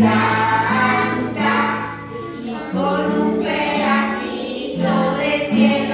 planta y con un pedacito de cielo.